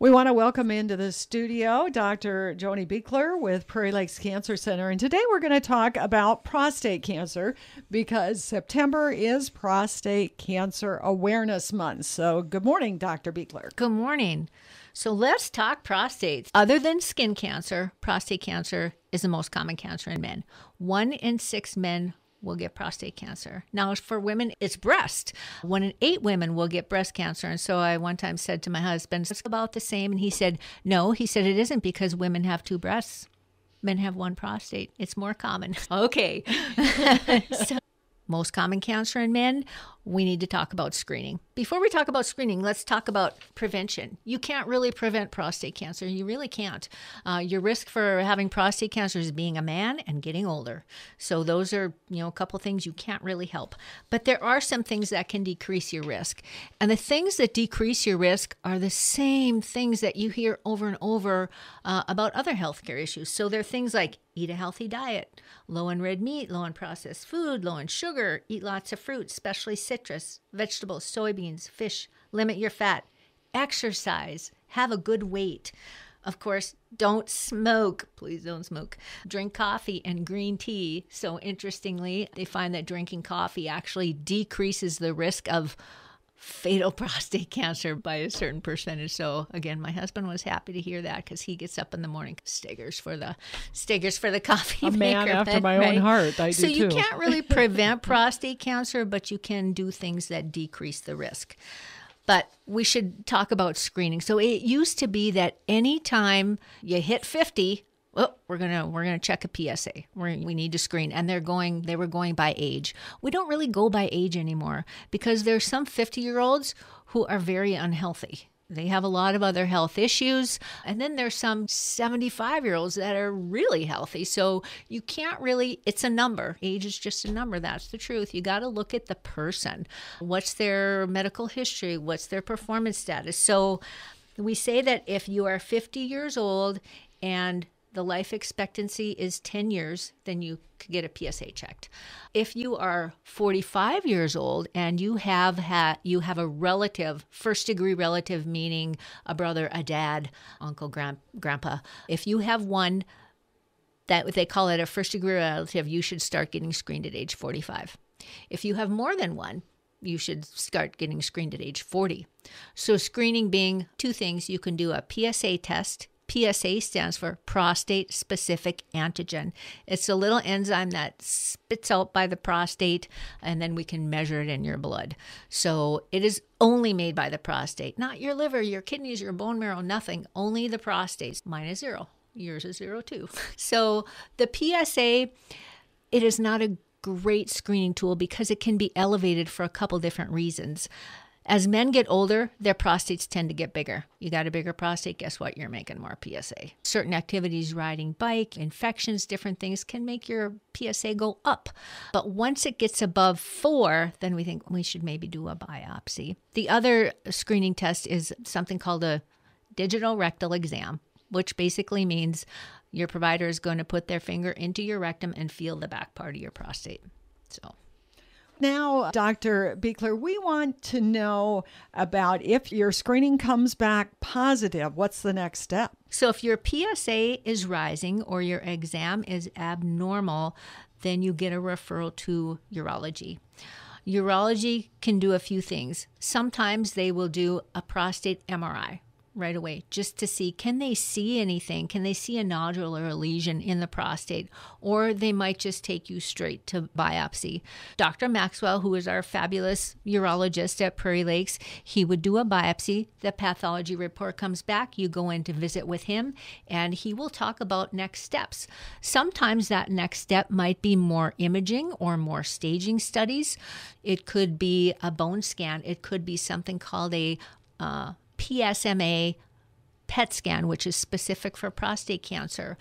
We want to welcome into the studio Dr. Joni Buechler with Prairie Lakes Cancer Center. And today we're going to talk about prostate cancer because September is Prostate Cancer Awareness Month. So, good morning, Dr. Buechler. Good morning. So, let's talk prostate. Other than skin cancer, prostate cancer is the most common cancer in men. One in six men will get prostate cancer. Now, for women, it's breast. One in eight women will get breast cancer. And so I one time said to my husband, it's about the same. And he said, no, he said, it isn't because women have two breasts. Men have one prostate. It's more common. Okay. so, most common cancer in men, we need to talk about screening. Before we talk about screening, let's talk about prevention. You can't really prevent prostate cancer. You really can't. Uh, your risk for having prostate cancer is being a man and getting older. So those are, you know, a couple things you can't really help. But there are some things that can decrease your risk. And the things that decrease your risk are the same things that you hear over and over uh, about other healthcare issues. So they're things like eat a healthy diet, low in red meat, low in processed food, low in sugar, eat lots of fruit, especially citrus, vegetables, soybeans, fish, limit your fat, exercise, have a good weight. Of course, don't smoke. Please don't smoke. Drink coffee and green tea. So, interestingly, they find that drinking coffee actually decreases the risk of fatal prostate cancer by a certain percentage. So again, my husband was happy to hear that because he gets up in the morning, staggers for the staggers for the coffee. A man maker, after my right? own heart. I do so you too. can't really prevent prostate cancer, but you can do things that decrease the risk. But we should talk about screening. So it used to be that anytime you hit 50, well, we're gonna we're gonna check a PSA. We're, we need to screen, and they're going. They were going by age. We don't really go by age anymore because there's some 50 year olds who are very unhealthy. They have a lot of other health issues, and then there's some 75 year olds that are really healthy. So you can't really. It's a number. Age is just a number. That's the truth. You got to look at the person. What's their medical history? What's their performance status? So we say that if you are 50 years old and the life expectancy is 10 years, then you could get a PSA checked. If you are 45 years old and you have had you have a relative, first degree relative meaning a brother, a dad, uncle, grand, grandpa, if you have one that they call it a first degree relative, you should start getting screened at age 45. If you have more than one, you should start getting screened at age 40. So, screening being two things you can do a PSA test PSA stands for prostate specific antigen. It's a little enzyme that spits out by the prostate, and then we can measure it in your blood. So it is only made by the prostate, not your liver, your kidneys, your bone marrow, nothing, only the prostate. Mine is zero. Yours is zero too. So the PSA, it is not a great screening tool because it can be elevated for a couple different reasons. As men get older, their prostates tend to get bigger. You got a bigger prostate, guess what? You're making more PSA. Certain activities, riding bike, infections, different things can make your PSA go up. But once it gets above four, then we think we should maybe do a biopsy. The other screening test is something called a digital rectal exam, which basically means your provider is going to put their finger into your rectum and feel the back part of your prostate. So. Now, Dr. Buechler, we want to know about if your screening comes back positive, what's the next step? So, if your PSA is rising or your exam is abnormal, then you get a referral to urology. Urology can do a few things. Sometimes they will do a prostate MRI, right away just to see can they see anything? Can they see a nodule or a lesion in the prostate? Or they might just take you straight to biopsy. Dr. Maxwell, who is our fabulous urologist at Prairie Lakes, he would do a biopsy. The pathology report comes back. You go in to visit with him, and he will talk about next steps. Sometimes that next step might be more imaging or more staging studies. It could be a bone scan, it could be something called a uh, PSMA PET scan, which is specific for prostate cancer.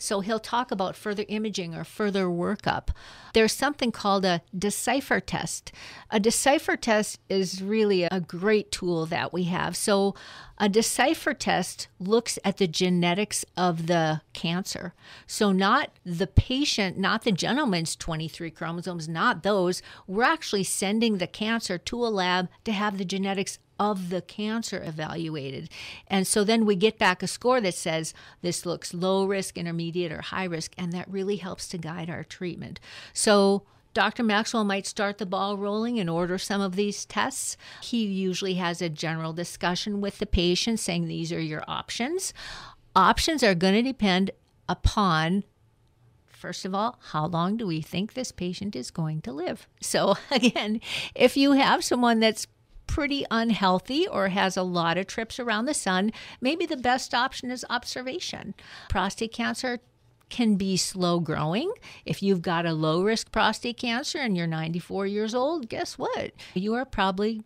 So he'll talk about further imaging or further workup. There's something called a decipher test. A decipher test is really a great tool that we have. So a decipher test looks at the genetics of the cancer. So not the patient, not the gentleman's 23 chromosomes, not those. We're actually sending the cancer to a lab to have the genetics of the cancer evaluated. And so then we get back a score that says this looks low risk, intermediate, or high risk, and that really helps to guide our treatment. So Dr. Maxwell might start the ball rolling and order some of these tests. He usually has a general discussion with the patient saying these are your options. Options are going to depend upon First of all, how long do we think this patient is going to live? So, again, if you have someone that's pretty unhealthy or has a lot of trips around the sun, maybe the best option is observation. Prostate cancer can be slow growing. If you've got a low risk prostate cancer and you're 94 years old, guess what? You are probably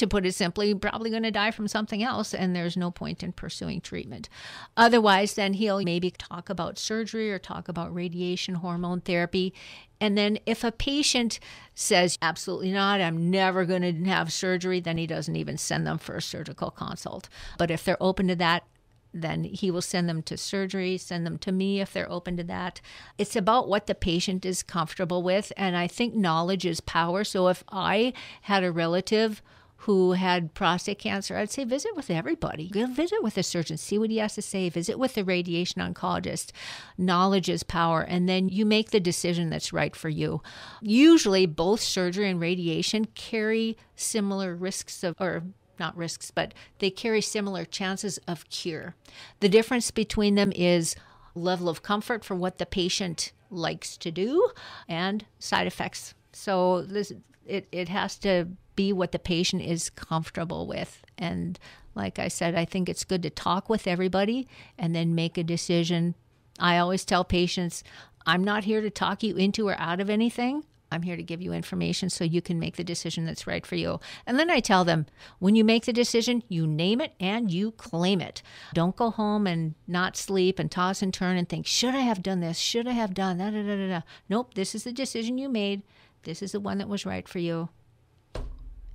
to put it simply, probably going to die from something else, and there's no point in pursuing treatment. Otherwise, then he'll maybe talk about surgery or talk about radiation, hormone therapy. And then if a patient says, absolutely not, I'm never going to have surgery, then he doesn't even send them for a surgical consult. But if they're open to that, then he will send them to surgery, send them to me if they're open to that. It's about what the patient is comfortable with. And I think knowledge is power. So if I had a relative who had prostate cancer, I'd say visit with everybody. Go visit with a surgeon, see what he has to say, visit with the radiation oncologist. Knowledge is power. And then you make the decision that's right for you. Usually, both surgery and radiation carry similar risks of, or not risks, but they carry similar chances of cure. The difference between them is level of comfort for what the patient likes to do and side effects. So this it, it has to be what the patient is comfortable with. And like I said, I think it's good to talk with everybody and then make a decision. I always tell patients, I'm not here to talk you into or out of anything. I'm here to give you information so you can make the decision that's right for you. And then I tell them when you make the decision, you name it and you claim it. Don't go home and not sleep and toss and turn and think, should I have done this? Should I have done that? Nope, this is the decision you made. This is the one that was right for you.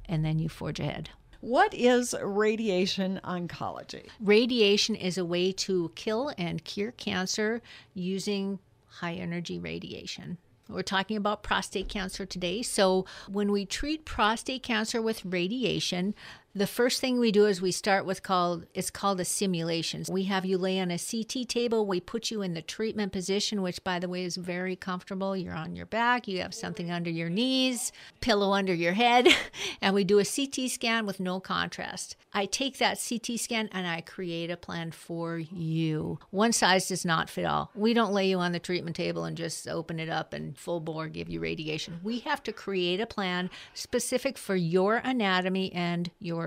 And then you forge ahead. What is radiation oncology? Radiation is a way to kill and cure cancer using high energy radiation. We're talking about prostate cancer today. So, when we treat prostate cancer with radiation, the first thing we do is we start with called it's called a simulation. We have you lay on a CT table. We put you in the treatment position, which by the way is very comfortable. You're on your back. You have something under your knees, pillow under your head, and we do a CT scan with no contrast. I take that CT scan and I create a plan for you. One size does not fit all. We don't lay you on the treatment table and just open it up and full bore give you radiation. We have to create a plan specific for your anatomy and your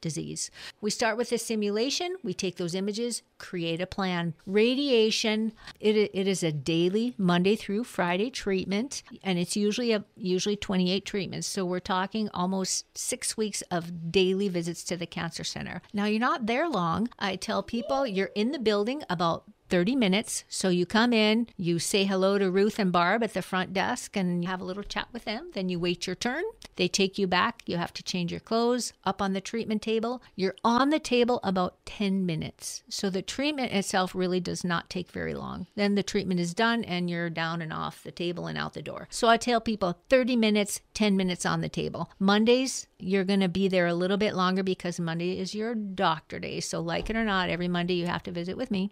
disease. We start with a simulation, we take those images, create a plan. Radiation, it, it is a daily Monday through Friday treatment and it's usually a usually 28 treatments. So we're talking almost 6 weeks of daily visits to the cancer center. Now you're not there long. I tell people you're in the building about 30 minutes. So you come in, you say hello to Ruth and Barb at the front desk and you have a little chat with them. Then you wait your turn. They take you back. You have to change your clothes up on the treatment table. You're on the table about 10 minutes. So the treatment itself really does not take very long. Then the treatment is done and you're down and off the table and out the door. So I tell people 30 minutes, 10 minutes on the table. Mondays, you're going to be there a little bit longer because Monday is your doctor day. So, like it or not, every Monday you have to visit with me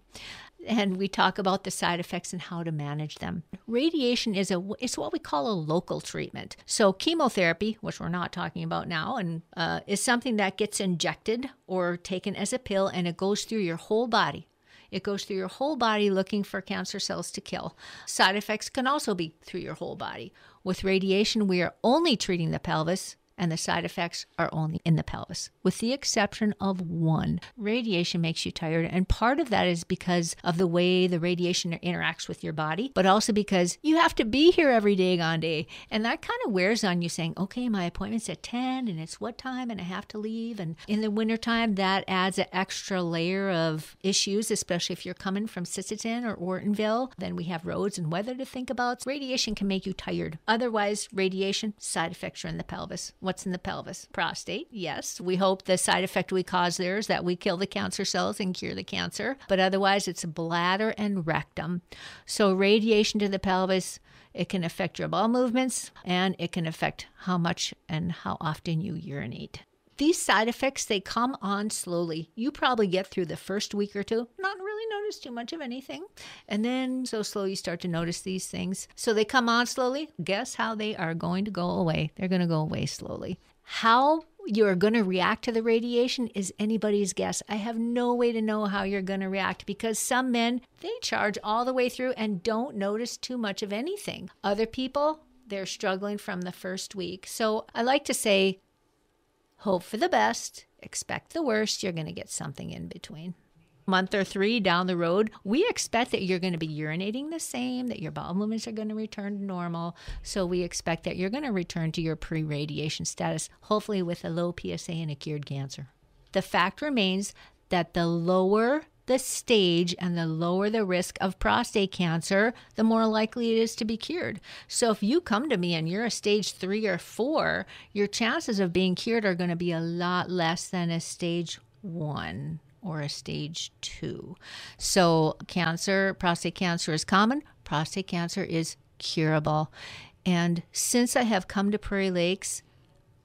and we talk about the side effects and how to manage them. Radiation is a it's what we call a local treatment. So chemotherapy, which we're not talking about now, and uh, is something that gets injected or taken as a pill, and it goes through your whole body. It goes through your whole body looking for cancer cells to kill. Side effects can also be through your whole body. With radiation, we are only treating the pelvis and the side effects are only in the pelvis, with the exception of one. Radiation makes you tired, and part of that is because of the way the radiation interacts with your body, but also because you have to be here every day on day. And that kind of wears on you saying, okay, my appointment's at 10 and it's what time and I have to leave. And in the wintertime, that adds an extra layer of issues, especially if you're coming from Sisseton or Ortonville. Then we have roads and weather to think about. Radiation can make you tired. Otherwise, radiation, side effects are in the pelvis What's in the pelvis? Prostate, yes. We hope the side effect we cause there is that we kill the cancer cells and cure the cancer, but otherwise it's bladder and rectum. So, radiation to the pelvis, it can affect your bowel movements and it can affect how much and how often you urinate. These side effects, they come on slowly. You probably get through the first week or two, not really notice too much of anything. And then so slow you start to notice these things. So they come on slowly. Guess how they are going to go away? They're going to go away slowly. How you're going to react to the radiation is anybody's guess. I have no way to know how you're going to react because some men, they charge all the way through and don't notice too much of anything. Other people, they're struggling from the first week. So I like to say, hope for the best, expect the worst, you're going to get something in between month or three down the road, we expect that you're going to be urinating the same, that your bowel movements are going to return to normal. So we expect that you're going to return to your pre radiation status, hopefully with a low PSA and a cured cancer. The fact remains that the lower the stage and the lower the risk of prostate cancer, the more likely it is to be cured. So if you come to me and you're a stage three or four, your chances of being cured are going to be a lot less than a stage one or a stage two. So, cancer, prostate cancer is common, prostate cancer is curable. And since I have come to Prairie Lakes,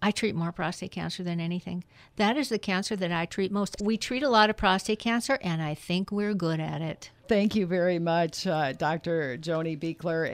I treat more prostate cancer than anything. That is the cancer that I treat most. We treat a lot of prostate cancer, and I think we're good at it. Thank you very much, uh, Dr. Joni Buechler.